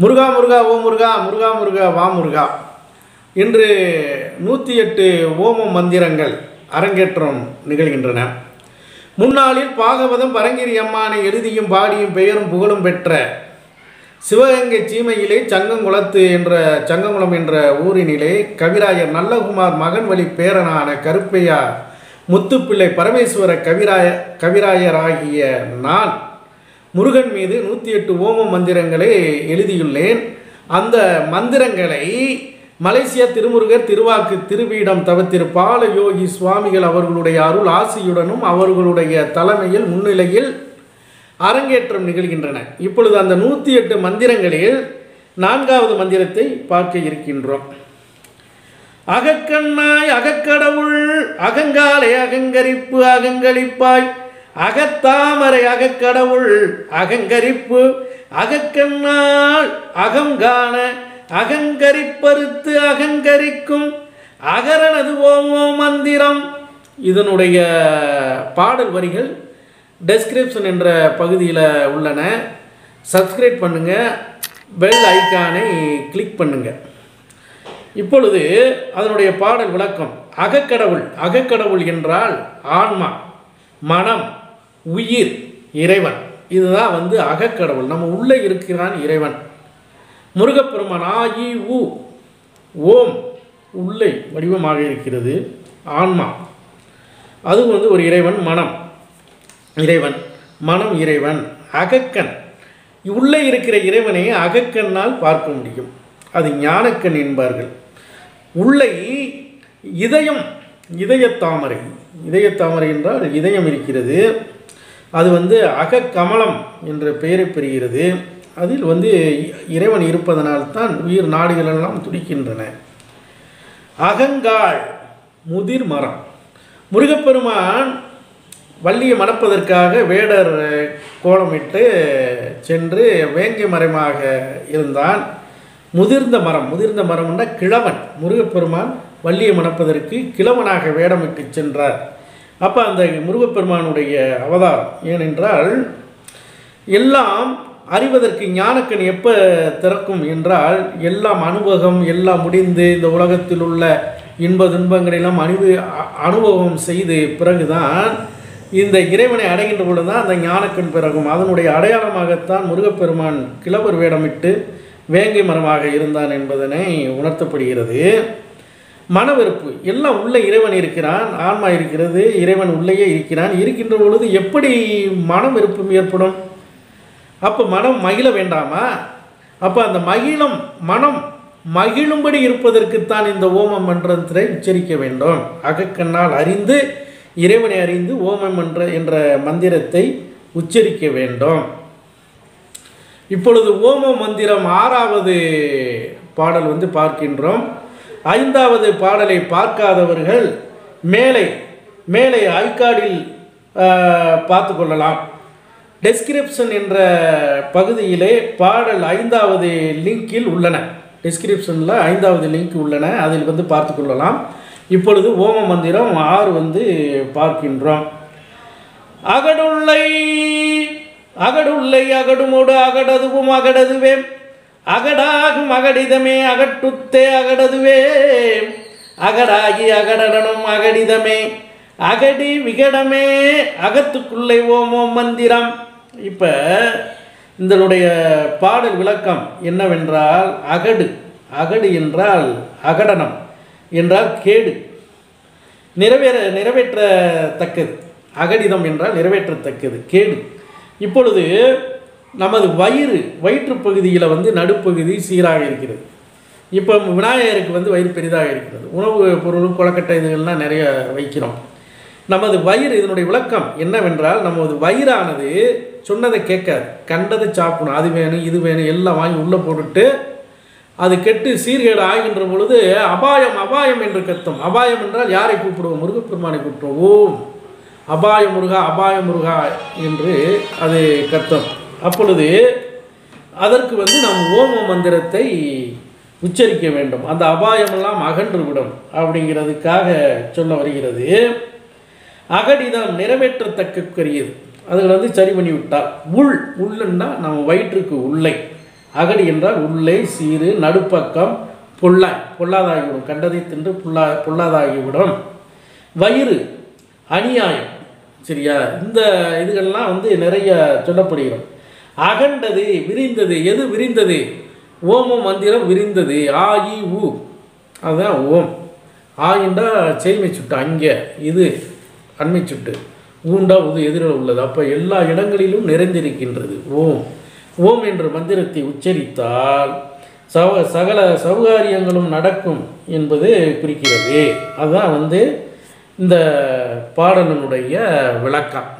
முருகா முருகா ஓ முருகா முருகா முருகா வா முருகா இன்று நூற்றி எட்டு ஓம மந்திரங்கள் அரங்கேற்றம் நிகழ்கின்றன. முன்னாளில் பாகவதம் பரங்கிரி அம்மானை எழுதியும் பாடியும் பெயரும் புகழும் பெற்ற சிவகங்கை சீமையிலே சங்கங்குளத்து என்ற சங்கங்குளம் என்ற ஊரினிலே கவிராயர் நல்லகுமார் மகன் வழி பேரனான கருப்பையா முத்துப்பிள்ளை பரமேஸ்வர கவிராய கவிராயராகிய நான் முருகன் மீது நூற்றி எட்டு ஓம மந்திரங்களை எழுதியுள்ளேன். அந்த மந்திரங்களை மலேசியா திருமுருகர் திருவாக்கு திருவீடம் தவத்திரு பாலயோகி சுவாமிகள் அவர்களுடைய அருள் ஆசியுடனும் அவர்களுடைய தலைமையில் முன்னிலையில் அரங்கேற்றம் நிகழ்கின்றன. இப்பொழுது அந்த நூற்றி எட்டு மந்திரங்களில் நான்காவது மந்திரத்தை பார்க்க இருக்கின்றோம். அகக்கண்ணாய் அகக்கடவுள் அகங்காலை அகங்கரிப்பு அகங்களிப்பாய் அகத்தாமரை அகக்கடவுள் அகங்கரிப்பு அகக்கண்ணால் அகங்காண அகங்கரிப்பறுத்து அகங்கரிக்கும் அகரனது ஓமோ மந்திரம். இதனுடைய பாடல் வரிகள் டெஸ்கிரிப்ஷன் என்ற பகுதியில் உள்ளன. சப்ஸ்கிரைப் பண்ணுங்கள் பெல் ஐக்கானை கிளிக் பண்ணுங்கள் இப்பொழுது அதனுடைய பாடல் விளக்கம். அகக்கடவுள் அகக்கடவுள் என்றால் ஆன்மா. மனம் உயிர் இறைவன். இதுதான் வந்து அகக்கடவுள். நம்ம உள்ளே இருக்கிறான் இறைவன். முருகப்பெருமான் ஆகி உ ஓம் உள்ளே வடிவமாக இருக்கிறது ஆன்மா. அது வந்து ஒரு இறைவன் மனம். இறைவன் மனம் இறைவன் அகக்கண். உள்ளே இருக்கிற இறைவனை அகக்கண்ணால் பார்க்க முடியும். அது ஞானக்கண் என்பார்கள். உள்ளே இதயம் இதய தாமரை இதயத்தாமரை என்றால் இதயம் இருக்கிறது. அது வந்து அகக்கமலம் என்ற பெயரை பெறுகிறது. அதில் வந்து இறைவன் இருப்பதனால்தான் உயிர் நாடுகளெல்லாம் துடிக்கின்றன. அகங்காள் முதிர் மரம். முருகப்பெருமான் வள்ளியை மணப்பதற்காக வேடர் கோலமிட்டு சென்று வேங்கை மரமாக இருந்தான். முதிர்ந்த மரம் முதிர்ந்த மரம்னா கிழவன் முருகப்பெருமான் வள்ளியை மணப்பதற்கு கிழவனாக வேடமிட்டு சென்றார். அப்போ அந்த முருகப்பெருமானுடைய அவதாரம் ஏனென்றால் எல்லாம் அறிவதற்கு ஞானக்கண் எப்போ திறக்கும் என்றால் எல்லாம் அனுபவம் எல்லாம் முடிந்து இந்த உலகத்தில் உள்ள இன்ப துன்பங்களெல்லாம் அணிவு அனுபவம் செய்து பிறகுதான் இந்த இறைவனை அடைகின்ற பொழுது தான் அந்த ஞானக்கண் பிறகும். அதனுடைய அடையாளமாகத்தான் முருகப்பெருமான் கிழவர் வேடமிட்டு வேங்கை மரமாக இருந்தான் என்பதனை உணர்த்தப்படுகிறது. மனவெறுப்பு. எல்லாம் உள்ளே இறைவன் இருக்கிறான் ஆன்மா இருக்கிறது இறைவன் உள்ளேயே இருக்கிறான். இருக்கின்ற பொழுது எப்படி மனம் வெறுப்பும் ஏற்படும்? அப்போ மனம் மகிழ வேண்டாமா? அப்போ அந்த மகிழம் மனம் மகிழும்படி இருப்பதற்குத்தான் இந்த ஓமம் மன்றத்தை உச்சரிக்க வேண்டும். அகக்கண்ணால் அறிந்து இறைவனை அறிந்து ஓமம் என்ற என்ற மந்திரத்தை உச்சரிக்க வேண்டும். இப்பொழுது ஓம மந்திரம் ஆறாவது பாடல் வந்து பார்க்கின்றோம். ஐந்தாவது பாடலை பார்க்காதவர்கள் மேலே மேலே ஐகார்டில் பார்த்து கொள்ளலாம். டெஸ்கிரிப்ஷன் என்ற பகுதியிலே பாடல் ஐந்தாவது லிங்கில் உள்ளன. டிஸ்கிரிப்ஷனில் ஐந்தாவது லிங்க் உள்ளன. அதில் வந்து பார்த்து கொள்ளலாம். இப்பொழுது ஓம மந்திரம் ஆறு வந்து பார்க்கின்றோம். அகடுள்ளை அகடுள்ளை அகடுமோடு அகடதுவும் அகடதுவேன் அகடாகும் அகடிதமே அகட்டுத்தே அகடதுவே. அகடாகி அகடனும் அகடிதமே. அகடி விகடமே அகத்துக்குள்ளே ஓமோம் மந்திரம். இப்போ இதனுடைய பாடல் விளக்கம் என்னவென்றால் அகடு. அகடு என்றால் அகடனம் என்றால் கேடு. நிறைவேற நிறைவேற்றத்தக்கது. அகடிதம் என்றால் நிறைவேற்றத்தக்கது கேடு. இப்பொழுது நமது வயிறு வயிற்று பகுதியில் வந்து நடுப்பகுதி சீராக இருக்கிறது. இப்போ விநாயகருக்கு வந்து வயிறு பெரிதாக இருக்கிறது. உணவு பொருள் கொலக்கட்டை இதுகள்லாம் நிறைய வைக்கிறோம். நமது வயிறு இதனுடைய விளக்கம் என்னவென்றால் நமது வயிறானது சொன்னதை கேட்காது. கண்டதை சாப்பிடணும். அது வேணும் இது வேணும் எல்லாம் வாங்கி உள்ளே போட்டுட்டு அது கெட்டு சீர்கேடு ஆகின்ற பொழுது அபாயம் அபாயம் என்று கத்தும். அபாயம் என்றால் யாரை கூப்பிடுவோம்? முருகப்பெருமானை கூப்பிடுவோம். ஓம்! அபாய முருகா அபாய முருகா என்று அது கத்தும். அப்பொழுது அதற்கு வந்து நாம் ஓம மந்திரத்தை உச்சரிக்க வேண்டும். அந்த அபாயமெல்லாம் அகன்று விடும் அப்படிங்கிறதுக்காக சொல்ல வருகிறது. அகடிதம் நிறைவேற்றத்தக்கரியது அதில் வந்து சரி பண்ணி விட்டால் உள் உள்ளன்னா நம்ம வயிற்றுக்கு உள்ளே. அகடி என்றால் உள்ளே சீறு நடுப்பக்கம் பொல்லாய். பொல்லாதாகிவிடும். கண்டதை தின்று புல்லா பொல்லாதாகிவிடும். வயிறு அநியாயம். சரியா? இந்த இதுகள்லாம் வந்து நிறைய சொல்லப்படுகிறோம் அகண்டது விரிந்தது எது விரிந்தது? ஓமம் மந்திரம் விரிந்தது ஆ இ உ. அதுதான் ஓம். ஆயிண்டா செய்மை சுட்டு அங்கே இது அண்மை சுட்டு. ஊண்டா உது எதிரில் உள்ளது. அப்போ எல்லா இடங்களிலும் நிறைந்திருக்கின்றது. ஓம். ஓம் என்ற மந்திரத்தை உச்சரித்தால் சவ சகல சௌகாரியங்களும் நடக்கும் என்பது குறிக்கிறது. அதுதான் வந்து இந்த பாடலினுடைய விளக்கம்.